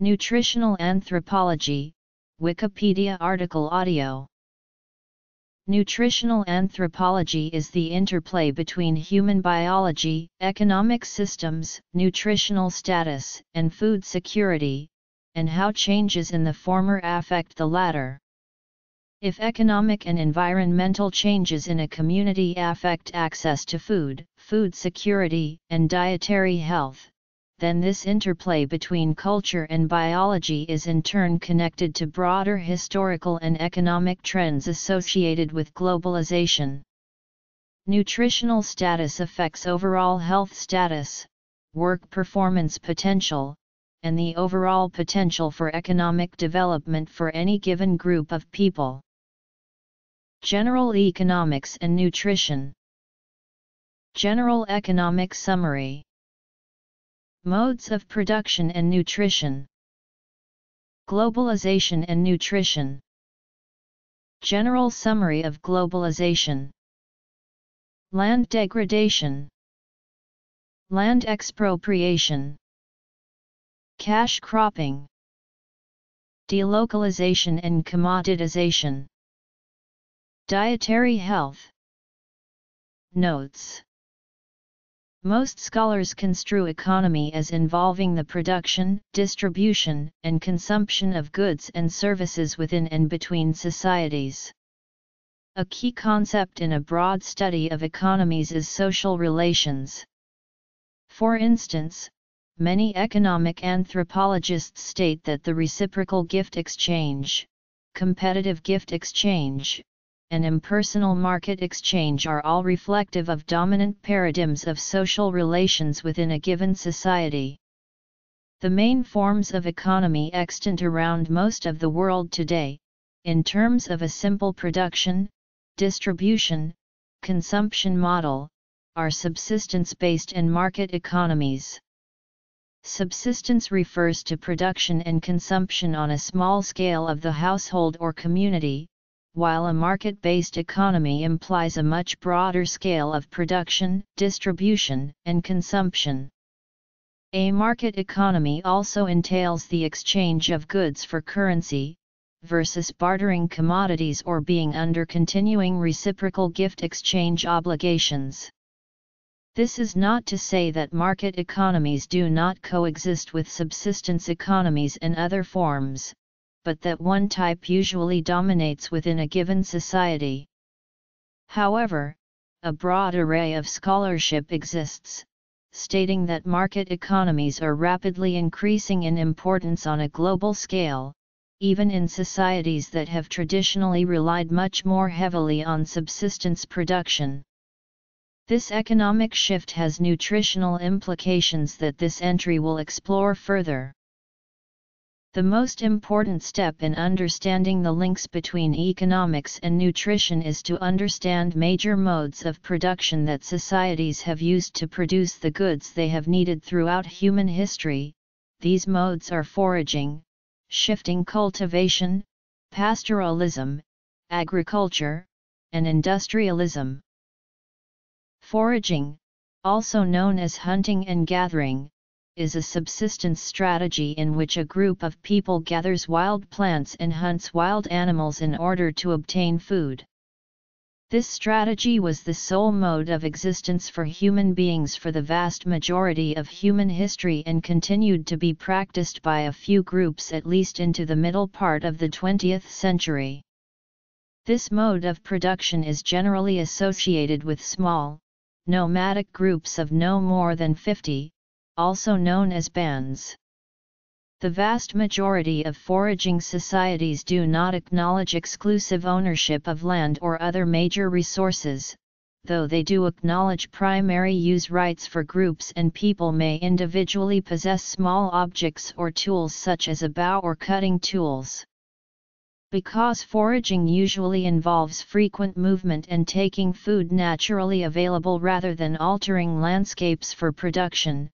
Nutritional Anthropology, Wikipedia article audio Nutritional anthropology is the interplay between human biology, economic systems, nutritional status, and food security, and how changes in the former affect the latter. If economic and environmental changes in a community affect access to food, food security, and dietary health, then this interplay between culture and biology is in turn connected to broader historical and economic trends associated with globalization. Nutritional status affects overall health status, work performance potential, and the overall potential for economic development for any given group of people. General Economics and Nutrition General Economic Summary Modes of production and nutrition. Globalization and nutrition. General summary of globalization. Land degradation. Land expropriation. Cash cropping. Delocalization and commoditization. Dietary health. Notes most scholars construe economy as involving the production, distribution, and consumption of goods and services within and between societies. A key concept in a broad study of economies is social relations. For instance, many economic anthropologists state that the reciprocal gift exchange, competitive gift exchange, and impersonal market exchange are all reflective of dominant paradigms of social relations within a given society. The main forms of economy extant around most of the world today, in terms of a simple production, distribution, consumption model, are subsistence-based and market economies. Subsistence refers to production and consumption on a small scale of the household or community, while a market-based economy implies a much broader scale of production, distribution, and consumption. A market economy also entails the exchange of goods for currency, versus bartering commodities or being under continuing reciprocal gift exchange obligations. This is not to say that market economies do not coexist with subsistence economies and other forms, but that one type usually dominates within a given society. However, a broad array of scholarship exists, stating that market economies are rapidly increasing in importance on a global scale, even in societies that have traditionally relied much more heavily on subsistence production. This economic shift has nutritional implications that this entry will explore further. The most important step in understanding the links between economics and nutrition is to understand major modes of production that societies have used to produce the goods they have needed throughout human history. These modes are foraging, shifting cultivation, pastoralism, agriculture, and industrialism. Foraging, also known as hunting and gathering, is a subsistence strategy in which a group of people gathers wild plants and hunts wild animals in order to obtain food. This strategy was the sole mode of existence for human beings for the vast majority of human history and continued to be practiced by a few groups at least into the middle part of the 20th century. This mode of production is generally associated with small, nomadic groups of no more than 50, also known as bands. The vast majority of foraging societies do not acknowledge exclusive ownership of land or other major resources, though they do acknowledge primary use rights for groups and people may individually possess small objects or tools such as a bow or cutting tools. Because foraging usually involves frequent movement and taking food naturally available rather than altering landscapes for production,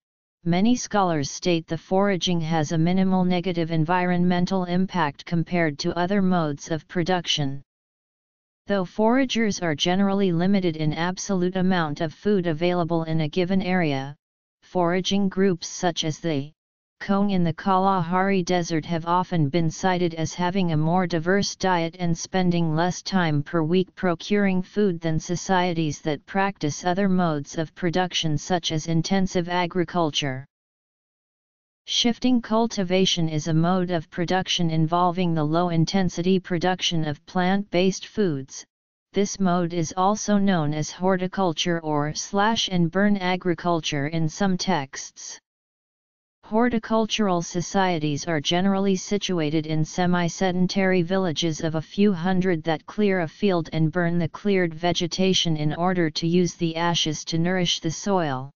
Many scholars state the foraging has a minimal negative environmental impact compared to other modes of production. Though foragers are generally limited in absolute amount of food available in a given area, foraging groups such as the !Kung in the Kalahari Desert have often been cited as having a more diverse diet and spending less time per week procuring food than societies that practice other modes of production such as intensive agriculture. Shifting cultivation is a mode of production involving the low-intensity production of plant-based foods. This mode is also known as horticulture or slash and burn agriculture in some texts. Horticultural societies are generally situated in semi-sedentary villages of a few hundred that clear a field and burn the cleared vegetation in order to use the ashes to nourish the soil.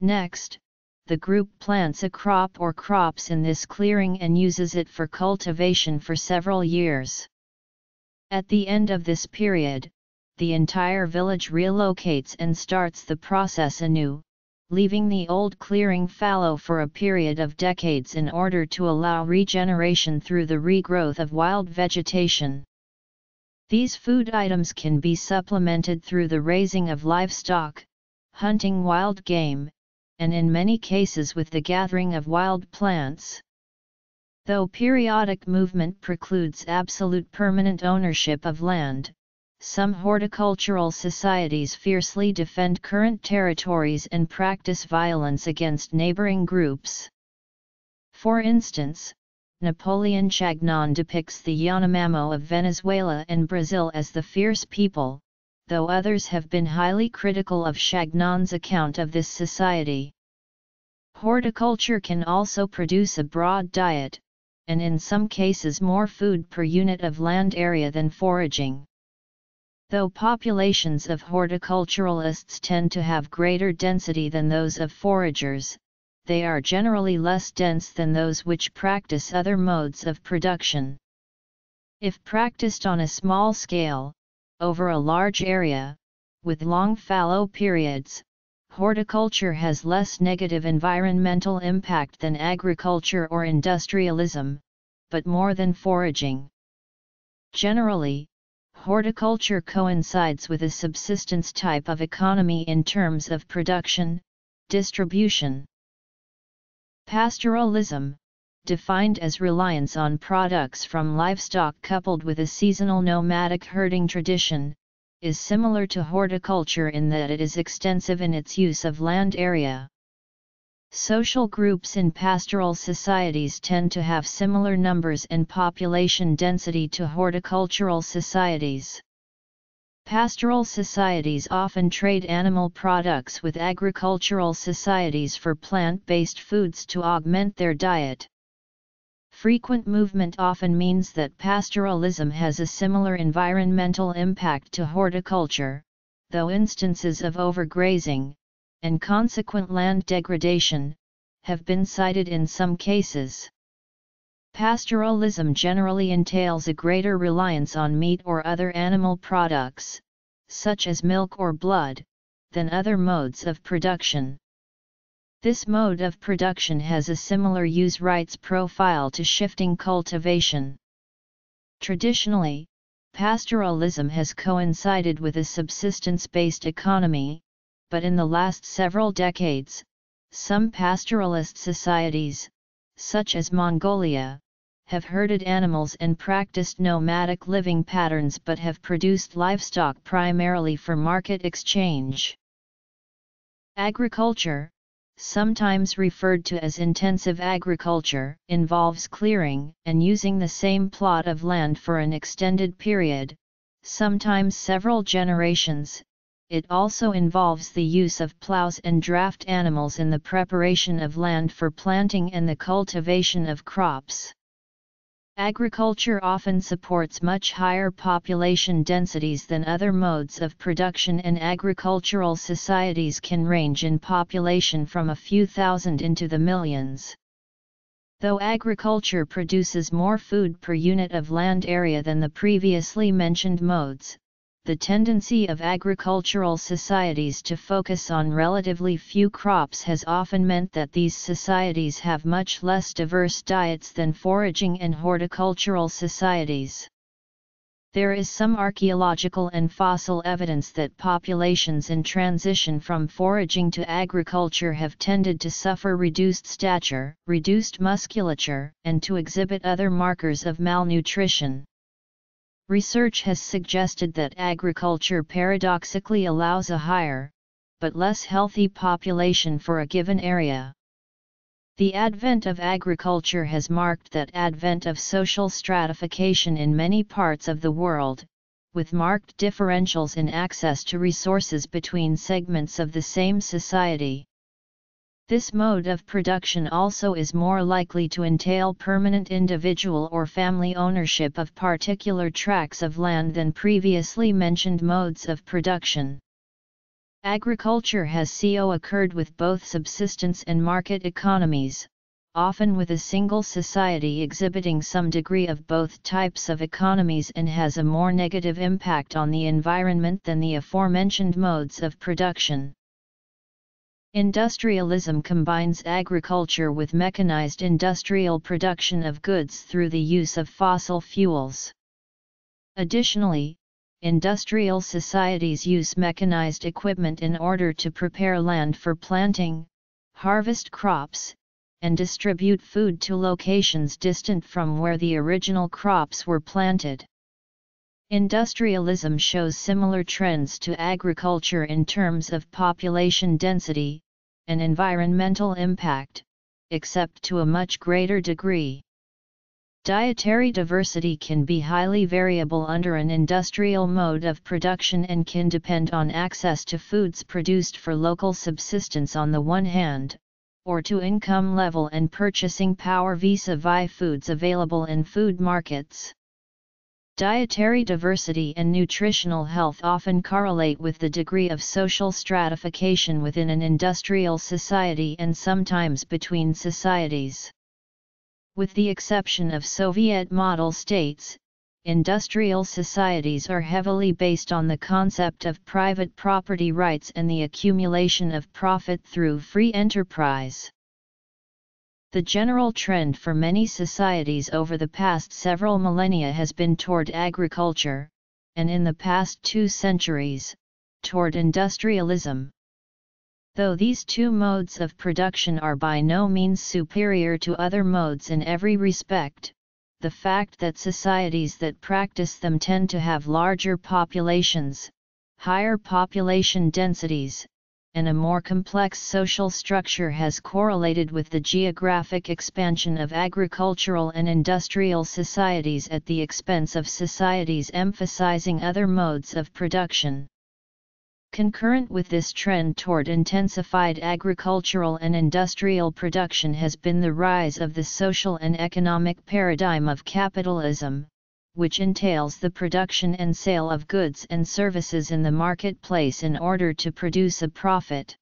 Next, the group plants a crop or crops in this clearing and uses it for cultivation for several years. At the end of this period, the entire village relocates and starts the process anew, leaving the old clearing fallow for a period of decades in order to allow regeneration through the regrowth of wild vegetation. These food items can be supplemented through the raising of livestock, hunting wild game, and in many cases with the gathering of wild plants. Though periodic movement precludes absolute permanent ownership of land, some horticultural societies fiercely defend current territories and practice violence against neighboring groups. For instance, Napoleon Chagnon depicts the Yanomamo of Venezuela and Brazil as the fierce people, though others have been highly critical of Chagnon's account of this society. Horticulture can also produce a broad diet, and in some cases more food per unit of land area than foraging. Though populations of horticulturalists tend to have greater density than those of foragers, they are generally less dense than those which practice other modes of production. If practiced on a small scale, over a large area, with long fallow periods, horticulture has less negative environmental impact than agriculture or industrialism, but more than foraging. Generally, horticulture coincides with a subsistence type of economy in terms of production, distribution. Pastoralism, defined as reliance on products from livestock coupled with a seasonal nomadic herding tradition, is similar to horticulture in that it is extensive in its use of land area. Social groups in pastoral societies tend to have similar numbers and population density to horticultural societies. Pastoral societies often trade animal products with agricultural societies for plant-based foods to augment their diet. Frequent movement often means that pastoralism has a similar environmental impact to horticulture, though instances of overgrazing, and consequent land degradation, have been cited in some cases. Pastoralism generally entails a greater reliance on meat or other animal products, such as milk or blood, than other modes of production. This mode of production has a similar use rights profile to shifting cultivation. Traditionally, pastoralism has coincided with a subsistence-based economy, but in the last several decades, some pastoralist societies, such as Mongolia, have herded animals and practiced nomadic living patterns but have produced livestock primarily for market exchange. Agriculture, sometimes referred to as intensive agriculture, involves clearing and using the same plot of land for an extended period, sometimes several generations. It also involves the use of plows and draft animals in the preparation of land for planting and the cultivation of crops. Agriculture often supports much higher population densities than other modes of production and agricultural societies can range in population from a few thousand into the millions. Though agriculture produces more food per unit of land area than the previously mentioned modes, the tendency of agricultural societies to focus on relatively few crops has often meant that these societies have much less diverse diets than foraging and horticultural societies. There is some archaeological and fossil evidence that populations in transition from foraging to agriculture have tended to suffer reduced stature, reduced musculature, and to exhibit other markers of malnutrition. Research has suggested that agriculture paradoxically allows a higher, but less healthy population for a given area. The advent of agriculture has marked that advent of social stratification in many parts of the world, with marked differentials in access to resources between segments of the same society. This mode of production also is more likely to entail permanent individual or family ownership of particular tracts of land than previously mentioned modes of production. Agriculture has co occurred with both subsistence and market economies, often with a single society exhibiting some degree of both types of economies and has a more negative impact on the environment than the aforementioned modes of production. Industrialism combines agriculture with mechanized industrial production of goods through the use of fossil fuels. Additionally, industrial societies use mechanized equipment in order to prepare land for planting, harvest crops, and distribute food to locations distant from where the original crops were planted. Industrialism shows similar trends to agriculture in terms of population density and environmental impact, except to a much greater degree. Dietary diversity can be highly variable under an industrial mode of production and can depend on access to foods produced for local subsistence on the one hand, or to income level and purchasing power vis-a-vis foods available in food markets. Dietary diversity and nutritional health often correlate with the degree of social stratification within an industrial society and sometimes between societies. With the exception of Soviet model states, industrial societies are heavily based on the concept of private property rights and the accumulation of profit through free enterprise. The general trend for many societies over the past several millennia has been toward agriculture, and in the past two centuries, toward industrialism. Though these two modes of production are by no means superior to other modes in every respect, the fact that societies that practice them tend to have larger populations, higher population densities, and a more complex social structure has correlated with the geographic expansion of agricultural and industrial societies at the expense of societies emphasizing other modes of production. Concurrent with this trend toward intensified agricultural and industrial production has been the rise of the social and economic paradigm of capitalism, which entails the production and sale of goods and services in the marketplace in order to produce a profit.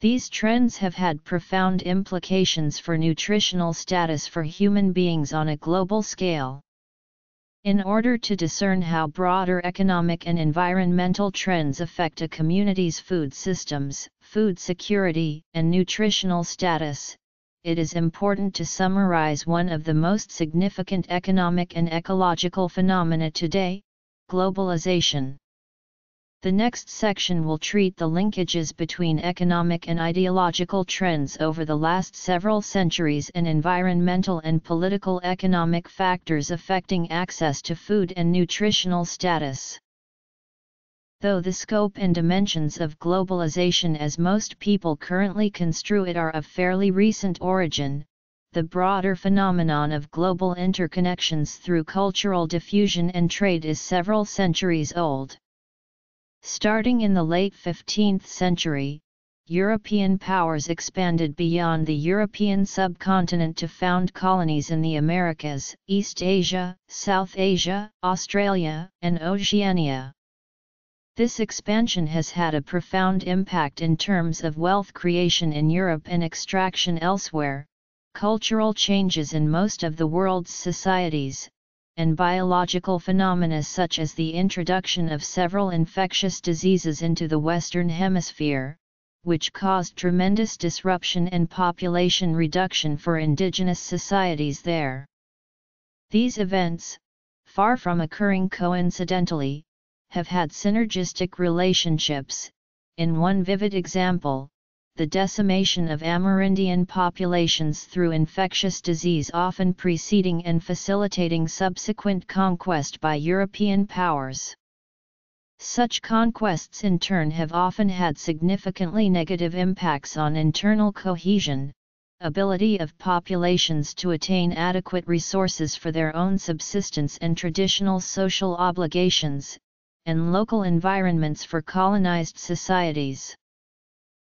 These trends have had profound implications for nutritional status for human beings on a global scale. In order to discern how broader economic and environmental trends affect a community's food systems, food security, and nutritional status, it is important to summarize one of the most significant economic and ecological phenomena today, globalization. The next section will treat the linkages between economic and ideological trends over the last several centuries and environmental and political economic factors affecting access to food and nutritional status. Though the scope and dimensions of globalization as most people currently construe it are of fairly recent origin, the broader phenomenon of global interconnections through cultural diffusion and trade is several centuries old. Starting in the late 15th century, European powers expanded beyond the European subcontinent to found colonies in the Americas, East Asia, South Asia, Australia, and Oceania. This expansion has had a profound impact in terms of wealth creation in Europe and extraction elsewhere, cultural changes in most of the world's societies, and biological phenomena such as the introduction of several infectious diseases into the Western Hemisphere, which caused tremendous disruption and population reduction for indigenous societies there. These events, far from occurring coincidentally, have had synergistic relationships. In one vivid example, the decimation of Amerindian populations through infectious disease often preceding and facilitating subsequent conquest by European powers. Such conquests in turn have often had significantly negative impacts on internal cohesion, ability of populations to attain adequate resources for their own subsistence and traditional social obligations, and local environments for colonized societies.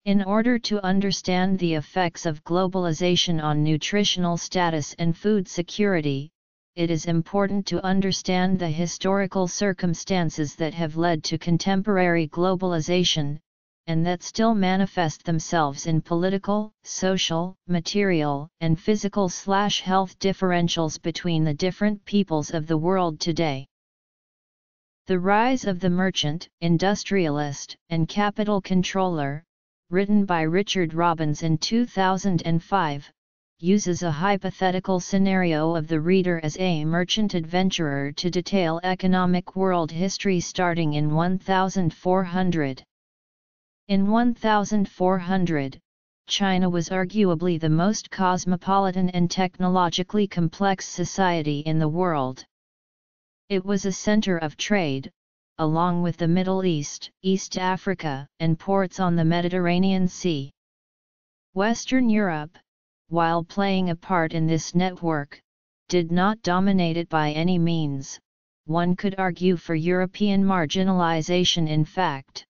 In order to understand the effects of globalization on nutritional status and food security, it is important to understand the historical circumstances that have led to contemporary globalization, and that still manifest themselves in political, social, material, and physical health differentials between the different peoples of the world today. The Rise of the Merchant, Industrialist, and Capital Controller, written by Richard Robbins in 2005, uses a hypothetical scenario of the reader as a merchant adventurer to detail economic world history starting in 1400. In 1400, China was arguably the most cosmopolitan and technologically complex society in the world. It was a center of trade, along with the Middle East, East Africa, and ports on the Mediterranean Sea. Western Europe, while playing a part in this network, did not dominate it by any means, one could argue for European marginalization in fact.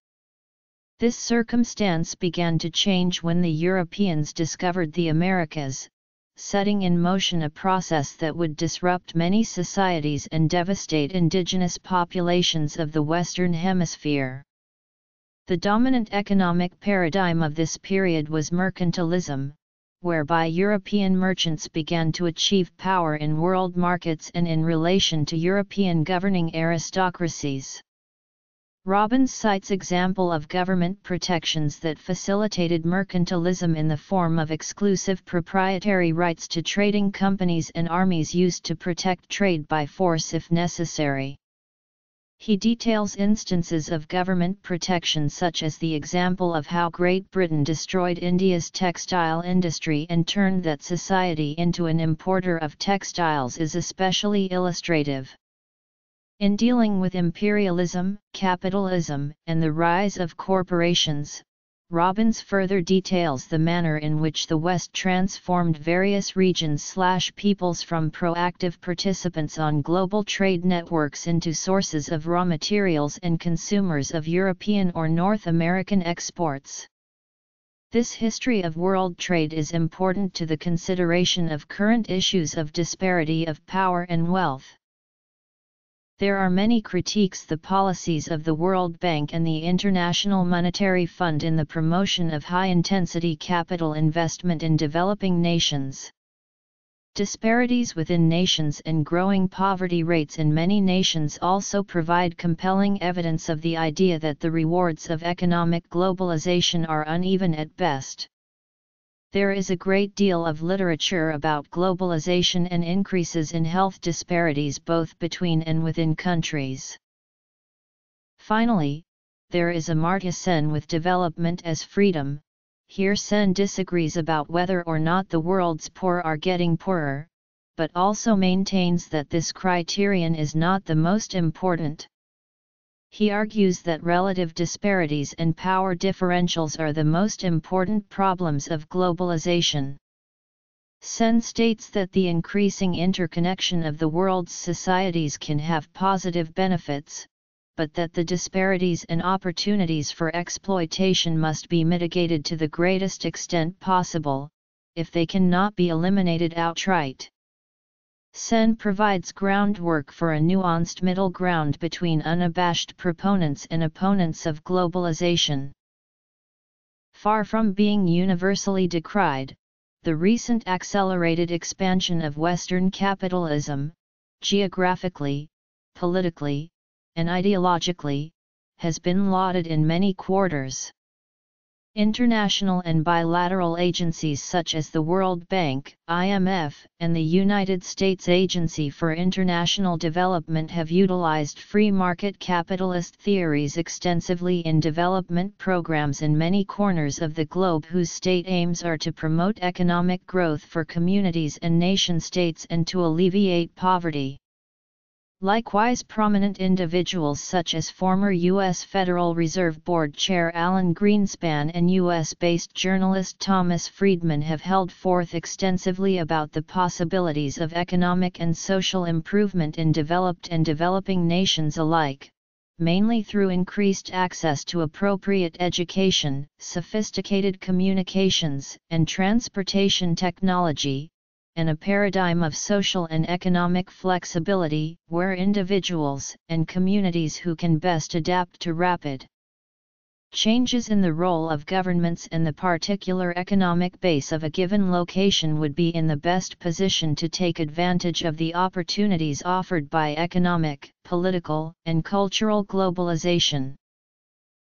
This circumstance began to change when the Europeans discovered the Americas, setting in motion a process that would disrupt many societies and devastate indigenous populations of the Western Hemisphere. The dominant economic paradigm of this period was mercantilism, whereby European merchants began to achieve power in world markets and in relation to European governing aristocracies. Robbins cites example of government protections that facilitated mercantilism in the form of exclusive proprietary rights to trading companies and armies used to protect trade by force if necessary. He details instances of government protection such as the example of how Great Britain destroyed India's textile industry and turned that society into an importer of textiles is especially illustrative. In dealing with imperialism, capitalism, and the rise of corporations, Robbins further details the manner in which the West transformed various regions/peoples from proactive participants on global trade networks into sources of raw materials and consumers of European or North American exports. This history of world trade is important to the consideration of current issues of disparity of power and wealth. There are many critiques the policies of the World Bank and the International Monetary Fund in the promotion of high-intensity capital investment in developing nations. Disparities within nations and growing poverty rates in many nations also provide compelling evidence of the idea that the rewards of economic globalization are uneven at best. There is a great deal of literature about globalization and increases in health disparities both between and within countries. Finally, there is Amartya Sen with development as freedom. Here Sen disagrees about whether or not the world's poor are getting poorer, but also maintains that this criterion is not the most important. He argues that relative disparities and power differentials are the most important problems of globalization. Sen states that the increasing interconnection of the world's societies can have positive benefits, but that the disparities and opportunities for exploitation must be mitigated to the greatest extent possible, if they cannot be eliminated outright. Sen provides groundwork for a nuanced middle ground between unabashed proponents and opponents of globalization. Far from being universally decried, the recent accelerated expansion of Western capitalism, geographically, politically, and ideologically, has been lauded in many quarters. International and bilateral agencies such as the World Bank, IMF, and the United States Agency for International Development have utilized free market capitalist theories extensively in development programs in many corners of the globe whose state aims are to promote economic growth for communities and nation-states and to alleviate poverty. Likewise prominent individuals such as former U.S. Federal Reserve Board Chair Alan Greenspan and U.S.-based journalist Thomas Friedman have held forth extensively about the possibilities of economic and social improvement in developed and developing nations alike, mainly through increased access to appropriate education, sophisticated communications, and transportation technology, and a paradigm of social and economic flexibility, where individuals and communities who can best adapt to rapid changes in the role of governments and the particular economic base of a given location would be in the best position to take advantage of the opportunities offered by economic, political, and cultural globalization.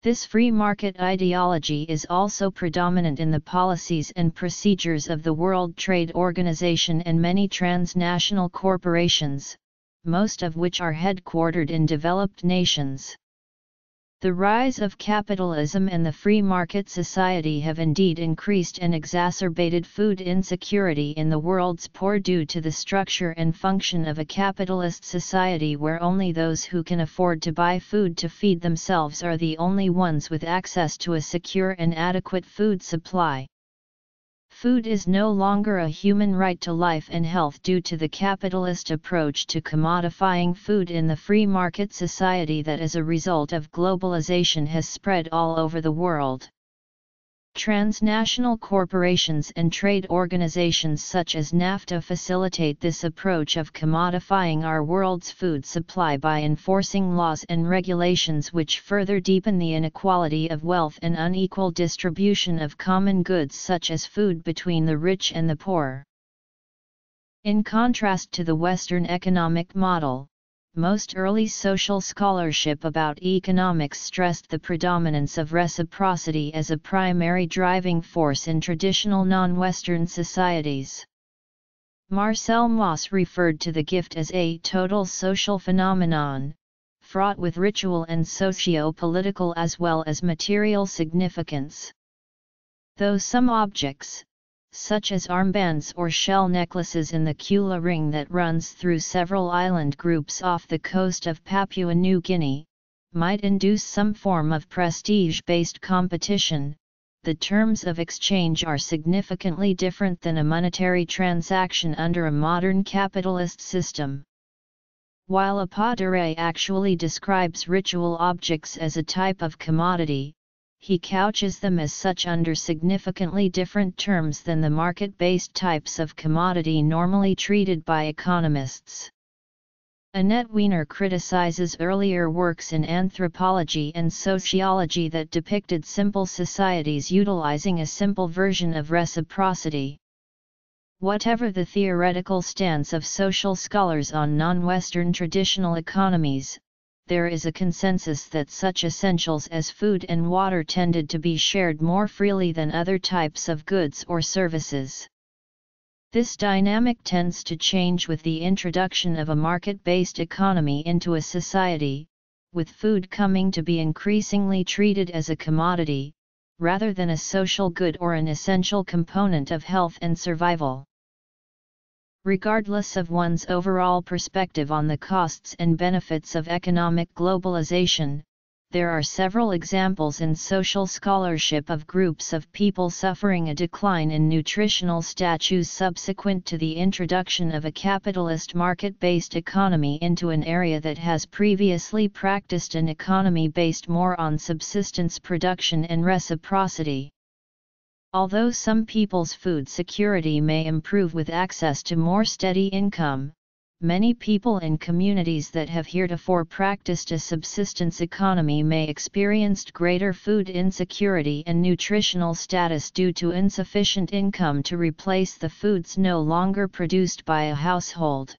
This free market ideology is also predominant in the policies and procedures of the World Trade Organization and many transnational corporations, most of which are headquartered in developed nations. The rise of capitalism and the free market society have indeed increased and exacerbated food insecurity in the world's poor due to the structure and function of a capitalist society where only those who can afford to buy food to feed themselves are the only ones with access to a secure and adequate food supply. Food is no longer a human right to life and health due to the capitalist approach to commodifying food in the free market society that as a result of globalization has spread all over the world. Transnational corporations and trade organizations such as NAFTA facilitate this approach of commodifying our world's food supply by enforcing laws and regulations which further deepen the inequality of wealth and unequal distribution of common goods such as food between the rich and the poor. In contrast to the Western economic model, most early social scholarship about economics stressed the predominance of reciprocity as a primary driving force in traditional non-Western societies. Marcel Mauss referred to the gift as a total social phenomenon, fraught with ritual and socio-political as well as material significance. Though some objects, such as armbands or shell necklaces in the Kula ring that runs through several island groups off the coast of Papua New Guinea, might induce some form of prestige-based competition, the terms of exchange are significantly different than a monetary transaction under a modern capitalist system. While a Appadurai actually describes ritual objects as a type of commodity, he couches them as such under significantly different terms than the market-based types of commodity normally treated by economists. Annette Weiner criticizes earlier works in anthropology and sociology that depicted simple societies utilizing a simple version of reciprocity. Whatever the theoretical stance of social scholars on non-Western traditional economies, there is a consensus that such essentials as food and water tended to be shared more freely than other types of goods or services. This dynamic tends to change with the introduction of a market-based economy into a society, with food coming to be increasingly treated as a commodity, rather than a social good or an essential component of health and survival. Regardless of one's overall perspective on the costs and benefits of economic globalization, there are several examples in social scholarship of groups of people suffering a decline in nutritional status subsequent to the introduction of a capitalist market-based economy into an area that has previously practiced an economy based more on subsistence production and reciprocity. Although some people's food security may improve with access to more steady income, many people in communities that have heretofore practiced a subsistence economy may experience greater food insecurity and nutritional status due to insufficient income to replace the foods no longer produced by a household.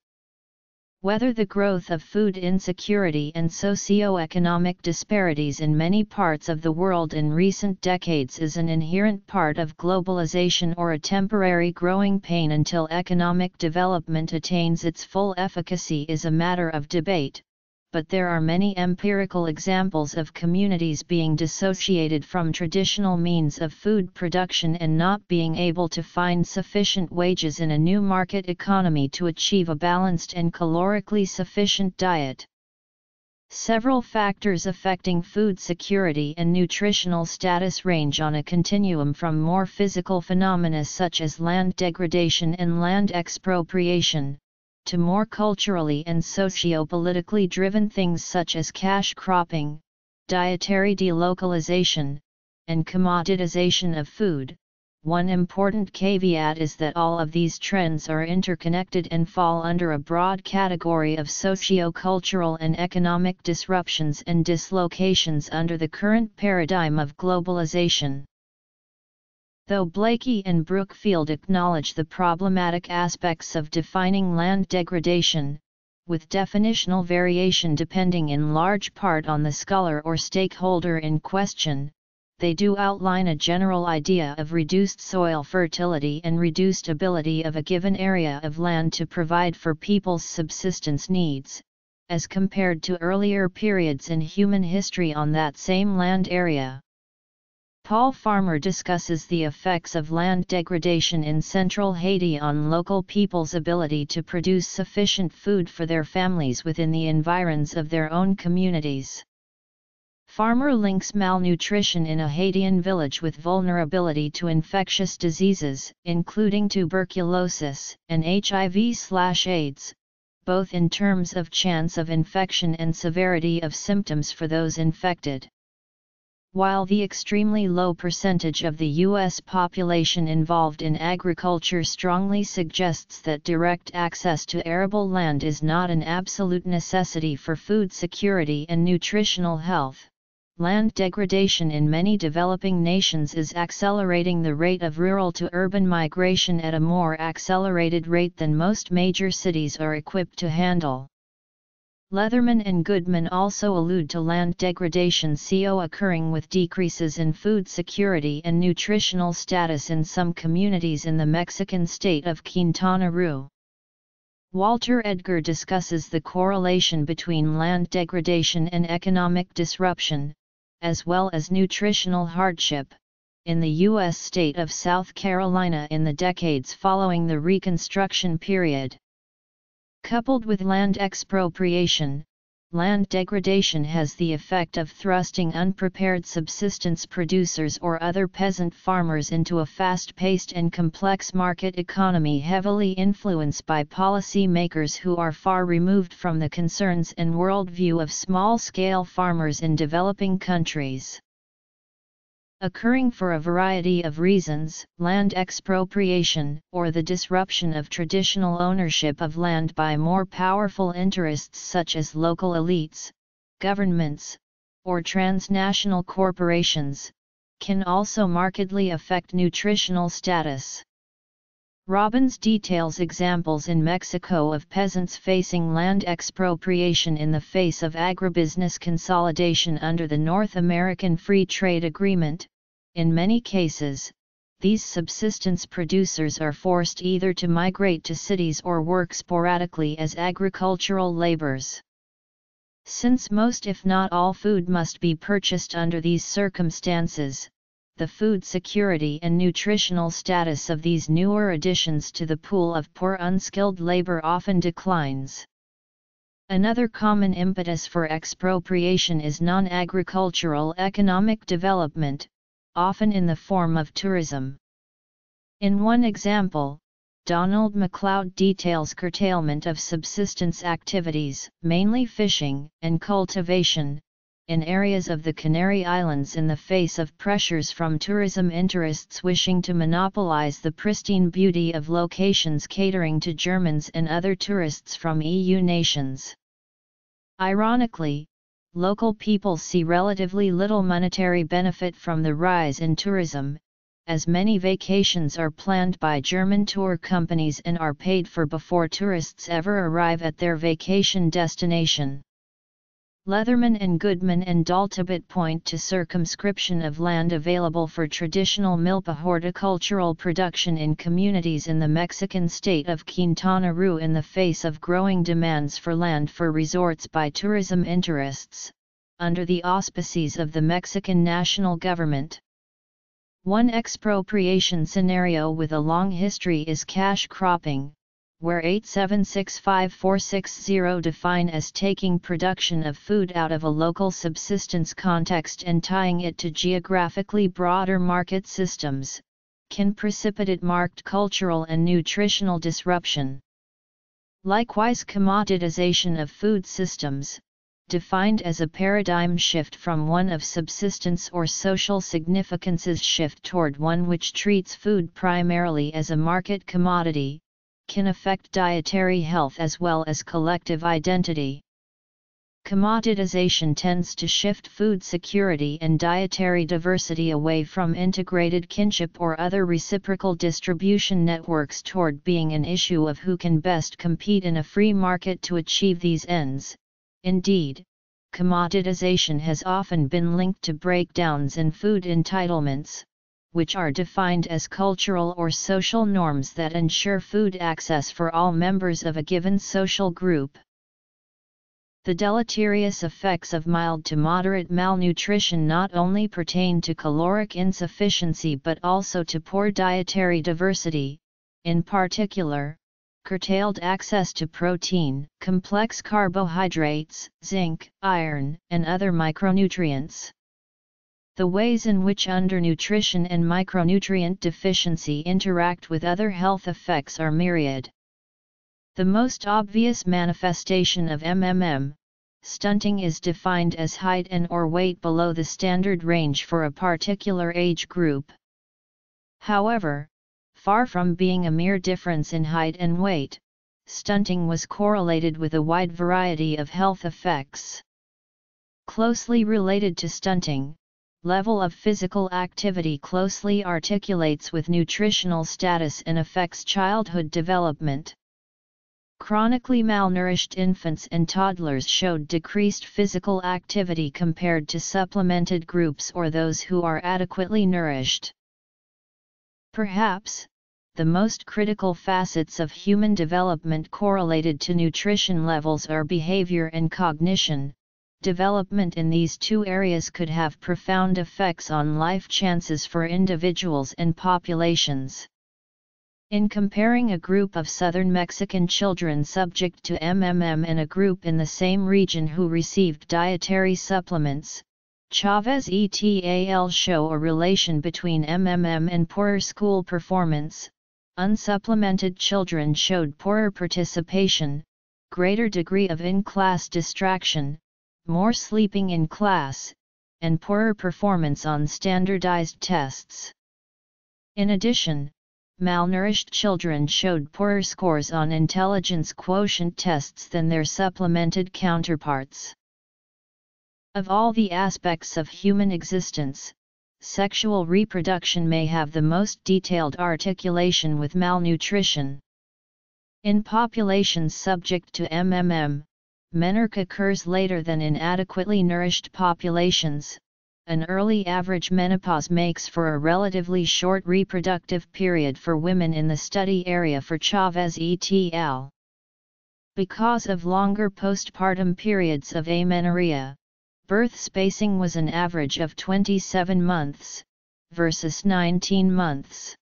Whether the growth of food insecurity and socio-economic disparities in many parts of the world in recent decades is an inherent part of globalization or a temporary growing pain until economic development attains its full efficacy is a matter of debate, but there are many empirical examples of communities being dissociated from traditional means of food production and not being able to find sufficient wages in a new market economy to achieve a balanced and calorically sufficient diet. Several factors affecting food security and nutritional status range on a continuum from more physical phenomena such as land degradation and land expropriation, to more culturally and socio-politically driven things such as cash cropping, dietary delocalization, and commoditization of food. One important caveat is that all of these trends are interconnected and fall under a broad category of socio-cultural and economic disruptions and dislocations under the current paradigm of globalization. Though Blaikie and Brookfield acknowledge the problematic aspects of defining land degradation, with definitional variation depending in large part on the scholar or stakeholder in question, they do outline a general idea of reduced soil fertility and reduced ability of a given area of land to provide for people's subsistence needs, as compared to earlier periods in human history on that same land area. Paul Farmer discusses the effects of land degradation in central Haiti on local people's ability to produce sufficient food for their families within the environs of their own communities. Farmer links malnutrition in a Haitian village with vulnerability to infectious diseases, including tuberculosis and HIV/AIDS, both in terms of chance of infection and severity of symptoms for those infected. While the extremely low percentage of the U.S. population involved in agriculture strongly suggests that direct access to arable land is not an absolute necessity for food security and nutritional health, land degradation in many developing nations is accelerating the rate of rural to urban migration at a more accelerated rate than most major cities are equipped to handle. Leatherman and Goodman also allude to land degradation CO occurring with decreases in food security and nutritional status in some communities in the Mexican state of Quintana Roo. Walter Edgar discusses the correlation between land degradation and economic disruption, as well as nutritional hardship, in the U.S. state of South Carolina in the decades following the Reconstruction period. Coupled with land expropriation, land degradation has the effect of thrusting unprepared subsistence producers or other peasant farmers into a fast-paced and complex market economy heavily influenced by policy makers who are far removed from the concerns and worldview of small-scale farmers in developing countries. Occurring for a variety of reasons, land expropriation, or the disruption of traditional ownership of land by more powerful interests such as local elites, governments, or transnational corporations, can also markedly affect nutritional status. Robbins details examples in Mexico of peasants facing land expropriation in the face of agribusiness consolidation under the North American Free Trade Agreement. In many cases, these subsistence producers are forced either to migrate to cities or work sporadically as agricultural laborers. Since most if not all food must be purchased under these circumstances, the food security and nutritional status of these newer additions to the pool of poor unskilled labor often declines. Another common impetus for expropriation is non-agricultural economic development, often in the form of tourism. In one example, Donald MacLeod details curtailment of subsistence activities, mainly fishing and cultivation, in areas of the Canary Islands in the face of pressures from tourism interests wishing to monopolize the pristine beauty of locations catering to Germans and other tourists from EU nations. Ironically, local people see relatively little monetary benefit from the rise in tourism, as many vacations are planned by German tour companies and are paid for before tourists ever arrive at their vacation destination. Leatherman and Goodman and Daltabuit point to circumscription of land available for traditional milpa horticultural production in communities in the Mexican state of Quintana Roo in the face of growing demands for land for resorts by tourism interests, under the auspices of the Mexican national government. One expropriation scenario with a long history is cash cropping, where 8765460 define as taking production of food out of a local subsistence context and tying it to geographically broader market systems, can precipitate marked cultural and nutritional disruption. Likewise commoditization of food systems, defined as a paradigm shift from one of subsistence or social significance's shift toward one which treats food primarily as a market commodity, can affect dietary health as well as collective identity. Commoditization tends to shift food security and dietary diversity away from integrated kinship or other reciprocal distribution networks toward being an issue of who can best compete in a free market to achieve these ends, Indeed, commoditization has often been linked to breakdowns in food entitlements, which are defined as cultural or social norms that ensure food access for all members of a given social group. The deleterious effects of mild to moderate malnutrition not only pertain to caloric insufficiency but also to poor dietary diversity, in particular, curtailed access to protein, complex carbohydrates, zinc, iron, and other micronutrients. The ways in which undernutrition and micronutrient deficiency interact with other health effects are myriad. The most obvious manifestation of MMM, stunting is defined as height and or weight below the standard range for a particular age group. However, Far from being a mere difference in height and weight, stunting was correlated with a wide variety of health effects. Closely related to stunting, level of physical activity closely articulates with nutritional status and affects childhood development. Chronically malnourished infants and toddlers showed decreased physical activity compared to supplemented groups or those who are adequately nourished. Perhaps, the most critical facets of human development correlated to nutrition levels are behavior and cognition. Development in these two areas could have profound effects on life chances for individuals and populations. In comparing a group of southern Mexican children subject to MMM and a group in the same region who received dietary supplements, Chavez et al. show a relation between MMM and poorer school performance. Unsupplemented children showed poorer participation, greater degree of in-class distraction, more sleeping in class, and poorer performance on standardized tests. In addition, malnourished children showed poorer scores on intelligence quotient tests than their supplemented counterparts. Of all the aspects of human existence, sexual reproduction may have the most detailed articulation with malnutrition. In populations subject to MMM, menarche occurs later than in adequately nourished populations. An early average menopause makes for a relatively short reproductive period for women in the study area for Chavez et al. Because of longer postpartum periods of amenorrhea, Birth spacing was an average of 27 months, versus 19 months.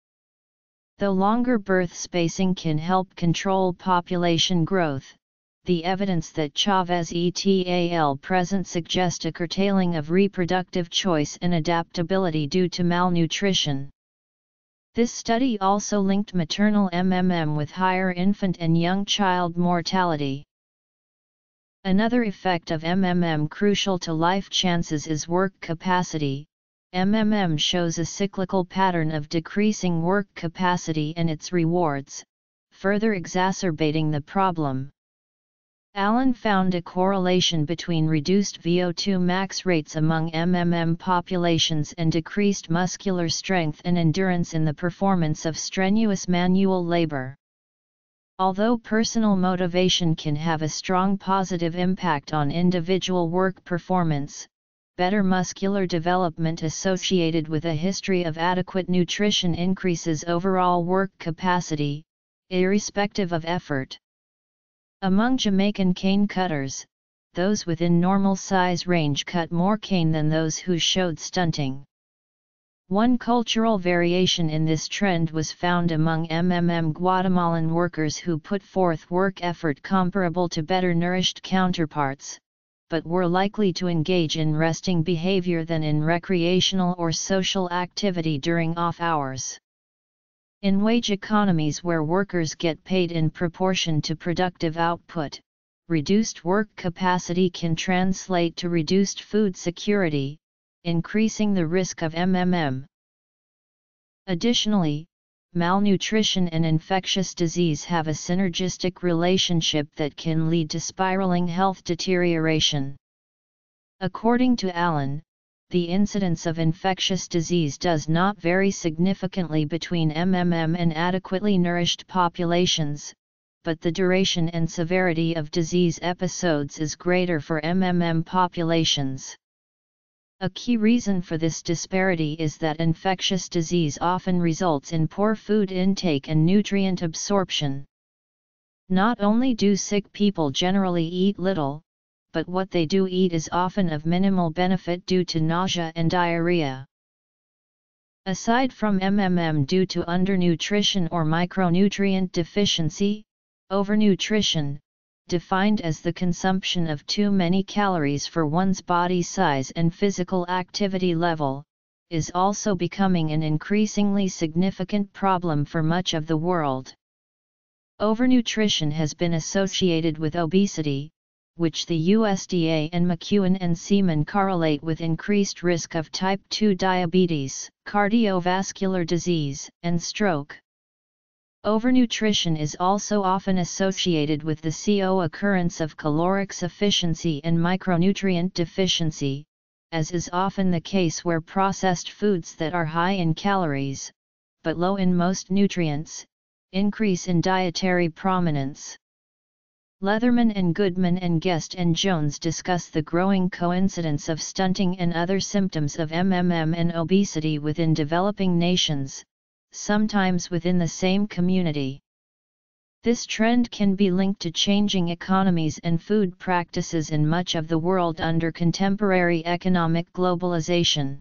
Though longer birth spacing can help control population growth, the evidence that Chavez et al. present suggest a curtailing of reproductive choice and adaptability due to malnutrition. This study also linked maternal MMM with higher infant and young child mortality. Another effect of MMM crucial to life chances is work capacity. MMM shows a cyclical pattern of decreasing work capacity and its rewards, further exacerbating the problem. Allen found a correlation between reduced VO2 max rates among MMM populations and decreased muscular strength and endurance in the performance of strenuous manual labor. Although personal motivation can have a strong positive impact on individual work performance, better muscular development associated with a history of adequate nutrition increases overall work capacity, irrespective of effort. Among Jamaican cane cutters, those within normal size range cut more cane than those who showed stunting. One cultural variation in this trend was found among MMM Guatemalan workers who put forth work effort comparable to better nourished counterparts, but were likely to engage in resting behavior than in recreational or social activity during off hours. In wage economies where workers get paid in proportion to productive output, reduced work capacity can translate to reduced food security, increasing the risk of MMM. Additionally, malnutrition and infectious disease have a synergistic relationship that can lead to spiraling health deterioration. According to Allen, the incidence of infectious disease does not vary significantly between MMM and adequately nourished populations, but the duration and severity of disease episodes is greater for MMM populations. A key reason for this disparity is that infectious disease often results in poor food intake and nutrient absorption. Not only do sick people generally eat little, but what they do eat is often of minimal benefit due to nausea and diarrhea. Aside from MMM due to undernutrition or micronutrient deficiency, overnutrition, defined as the consumption of too many calories for one's body size and physical activity level, is also becoming an increasingly significant problem for much of the world. Overnutrition has been associated with obesity, which the USDA and McEwen and Seeman correlate with increased risk of type 2 diabetes, cardiovascular disease, and stroke. Overnutrition is also often associated with the CO occurrence of caloric sufficiency and micronutrient deficiency, as is often the case where processed foods that are high in calories, but low in most nutrients, increase in dietary prominence. Leatherman and Goodman and Guest and Jones discuss the growing coincidence of stunting and other symptoms of MMM and obesity within developing nations, sometimes within the same community. This trend can be linked to changing economies and food practices in much of the world under contemporary economic globalization.